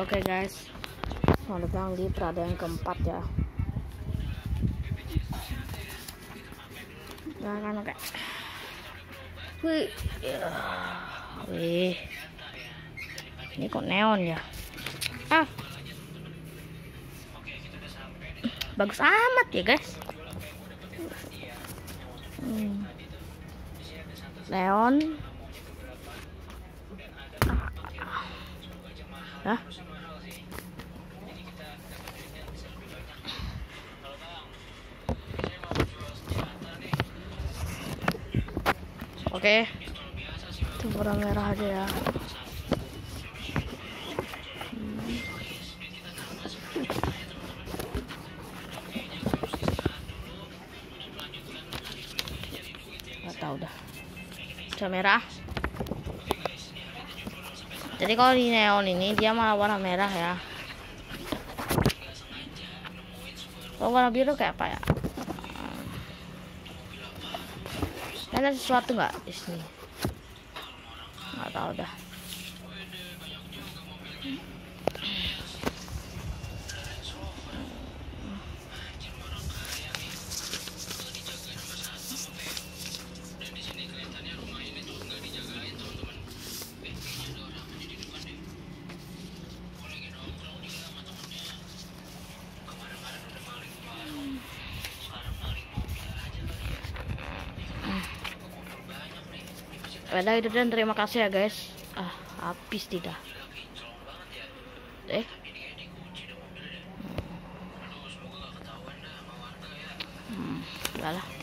Oke guys, selamat datang di perada yang keempat ya. Nah kan oke. Wih, ya. wih, ini kok neon ya? Ah, bagus amat ya guys. Hmm. Neon. Hah? Oke. Itu warna merah aja ya. Hmm. Gak tau dah. Coba merah. Jadi kalau di neon ini dia malah warna merah ya. Kalau warna biru kayak apa ya? Ada sesuatu nggak di sini? Nggak tahu dah. Pada itu dan terima kasih ya guys. Ah, habis tidak. Eh. Hmm lah.